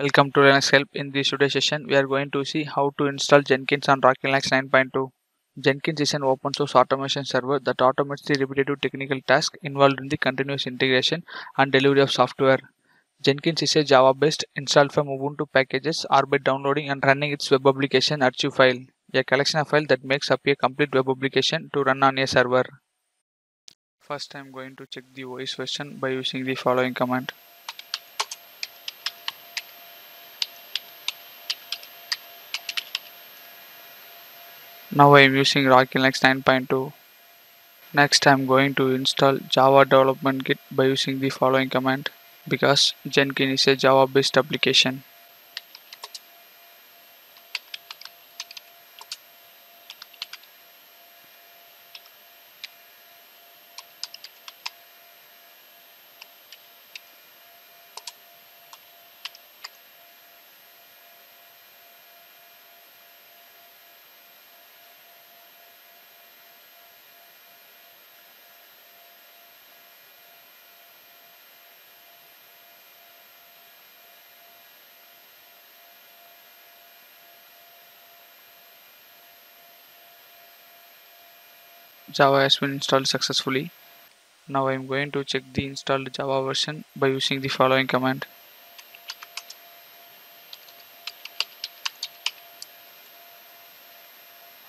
Welcome to Linux Help. In this today's session, we are going to see how to install Jenkins on Rocky Linux 9.2. Jenkins is an open source automation server that automates the repetitive technical tasks involved in the continuous integration and delivery of software. Jenkins is a Java-based installed from Ubuntu packages or by downloading and running its web application archive file, a collection of files that makes up a complete web application to run on a server. First, I am going to check the OS version by using the following command. Now I am using Rocky Linux 9.2. Next I am going to install Java Development Kit by using the following command because Jenkins is a Java based application. Java has been installed successfully. Now I am going to check the installed Java version by using the following command.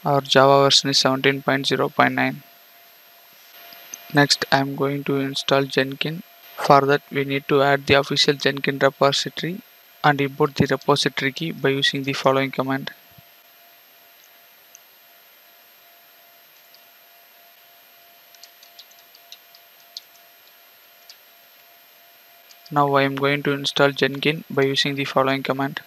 Our Java version is 17.0.9. Next I am going to install Jenkins. For that we need to add the official Jenkins repository and import the repository key by using the following command. Now I am going to install Jenkins by using the following command.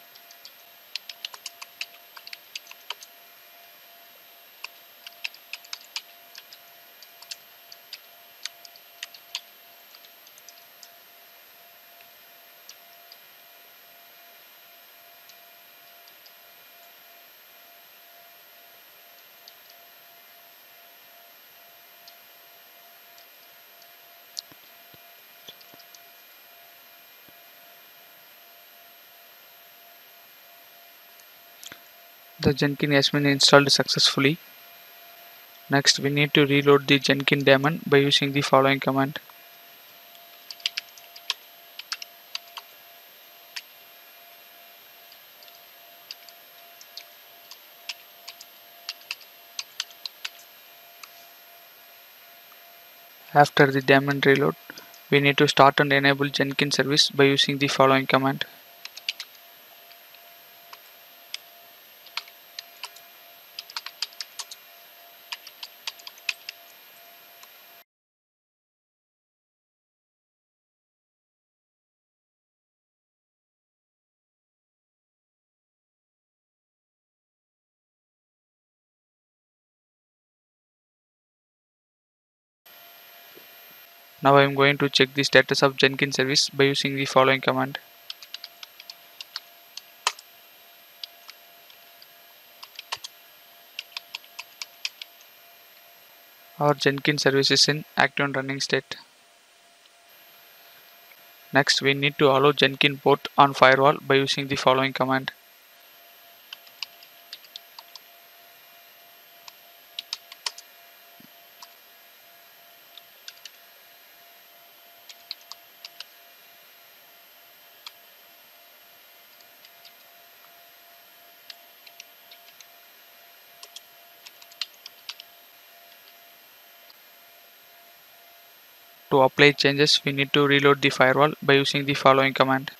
The Jenkins has been installed successfully. Next we need to reload the Jenkins daemon by using the following command. After the daemon reload, we need to start and enable Jenkins service by using the following command. Now I am going to check the status of Jenkins service by using the following command. Our Jenkins service is in active and running state. Next we need to allow Jenkins port on firewall by using the following command. To apply changes, we need to reload the firewall by using the following command.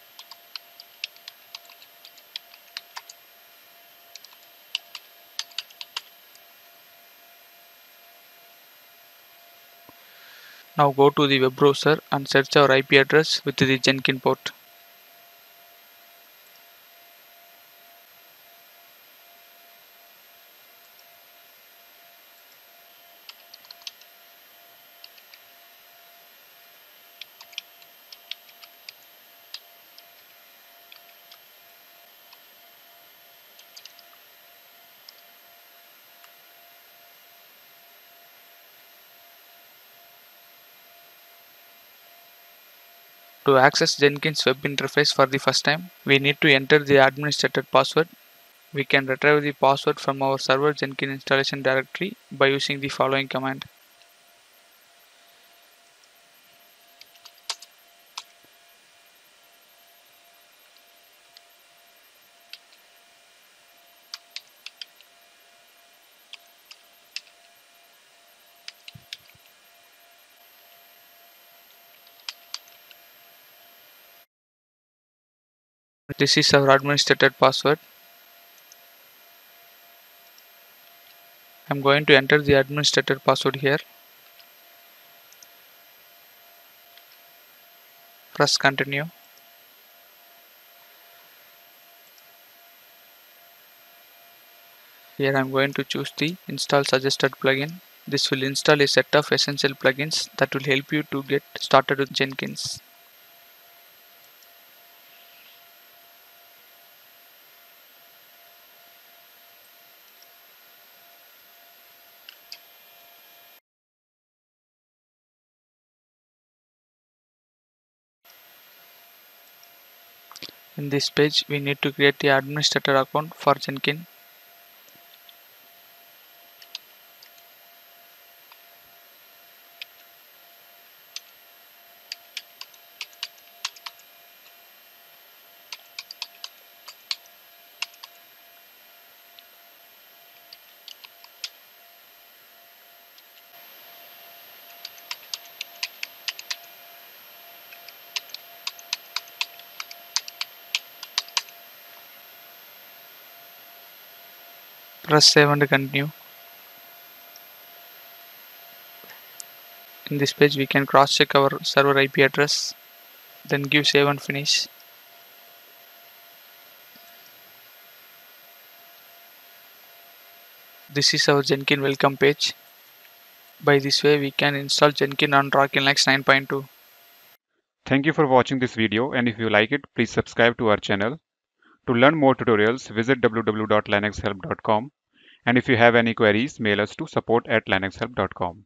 Now go to the web browser and search our IP address with the Jenkins port. To access Jenkins web interface for the first time, we need to enter the administrator password. We can retrieve the password from our server Jenkins installation directory by using the following command. This is our administrator password. I'm going to enter the administrator password here. Press continue. Here I'm going to choose the install suggested plugin. This will install a set of essential plugins that will help you to get started with Jenkins. In this page, we need to create the administrator account for Jenkins. Press save and continue. In this page, we can cross check our server IP address, then give save and finish. This is our Jenkins welcome page. By this way, we can install Jenkins on Rocky Linux 9.2. Thank you for watching this video and if you like it, please subscribe to our channel. To learn more tutorials, visit www.linuxhelp.com and if you have any queries, mail us to support at linuxhelp.com.